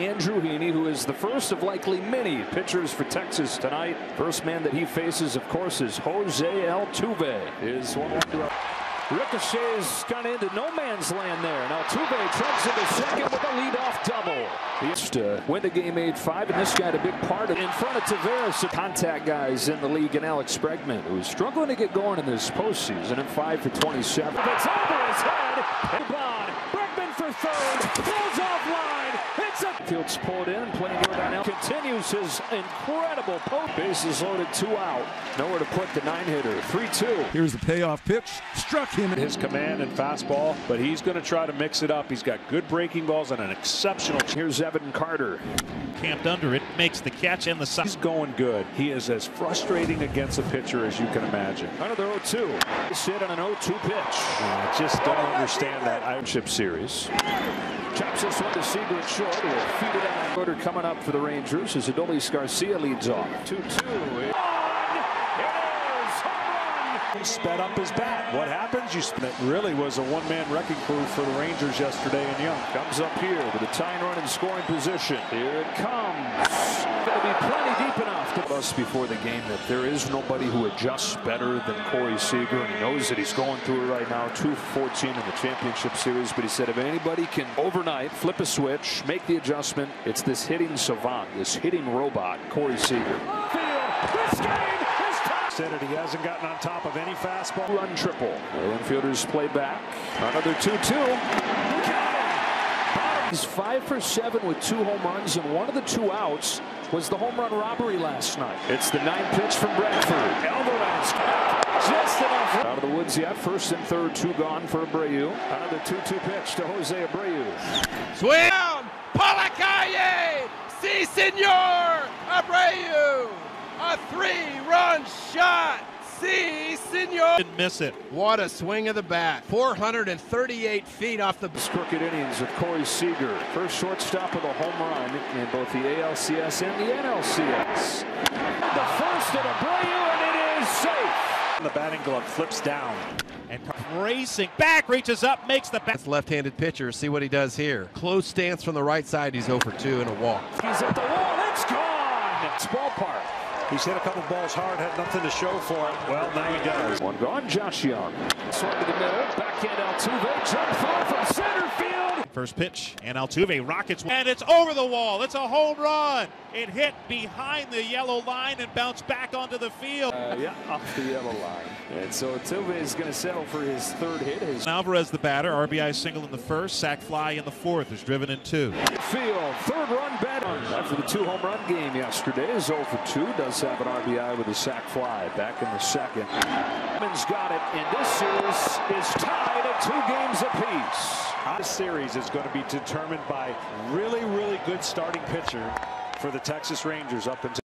Andrew Heaney, who is the first of likely many pitchers for Texas tonight. First man that he faces, of course, is Jose Altuve. Is one Ricochets kind into no man's land there. Now Altuve trumps into second with a leadoff double. He used to win the game 8-5, and this guy had a big part of it. In front of Tavares, contact guys in the league, and Alex Bregman, who's struggling to get going in this postseason, and 5 for 27. It's over his head. Bregman for third. Pulls off line. It's pulled in, down. Continues his incredible poke. Bases loaded, two out. Nowhere to put the nine hitter. 3-2. Here's the payoff pitch. Struck him. His command and fastball, but he's going to try to mix it up. He's got good breaking balls and an exceptional. Here's Evan Carter. Camped under it, makes the catch and the side. He's going good. He is as frustrating against a pitcher as you can imagine. Another 0-2. Sit on an 0-2 pitch. I just don't understand that. Chip series. Chops this one to Seager at short. He'll feed it on order coming up for the Rangers as Adolis Garcia leads off. 2-2. Sped up his bat. What happens? You spin it really was a one-man wrecking crew for the Rangers yesterday And Young. Comes up here with a tying run in scoring position. Here it comes. It'll be plenty deep enough to us before the game that there is nobody who adjusts better than Corey Seager. And he knows that he's going through it right now. 2-14 in the championship series. But he said if anybody can overnight flip a switch, make the adjustment, it's this hitting savant, this hitting robot, Corey Seager. Field. This game said it. He hasn't gotten on top of any fastball. Run triple. The infielders play back. Another 2-2. He's five for seven with two home runs, and one of the two outs was the home run robbery last night. It's the ninth pitch from Bradford. Alvarez just enough. Out of the woods yet. First and third, two gone for Abreu. Another 2-2 pitch to Jose Abreu. Swing down. Palacalle. Si, senor. Abreu. A three-run shot. Si, senor. Didn't miss it. What a swing of the bat. 438 feet off the... Crooked innings of Corey Seager. First shortstop with a home run in both the ALCS and the NLCS. The first at Abreu, and it is safe. The batting glove flips down. And racing back, reaches up, makes the bat. Left-handed pitcher. See what he does here. Close stance from the right side. He's over 2 and a walk. He's at the wall. It's gone. It's ballpark. He's hit a couple balls hard, had nothing to show for it. Well, now he does. One gone, Josh Jung. Swung to the middle, backhand Altuve, jump ball from center field. First pitch, and Altuve rockets, and it's over the wall. It's a home run. It hit behind the yellow line and bounced back onto the field. Uh, yeah, off the yellow line. And so Altuve is going to settle for his third hit. His Alvarez, the batter, RBI single in the first, sac fly in the fourth, is driven in two. Field, third run better. After the two home run game yesterday, is 0 for 2. Does have an RBI with a sac fly back in the second. Edmonds got it, and this series is tied at two games apiece. This series is going to be determined by really, really good starting pitcher for the Texas Rangers up until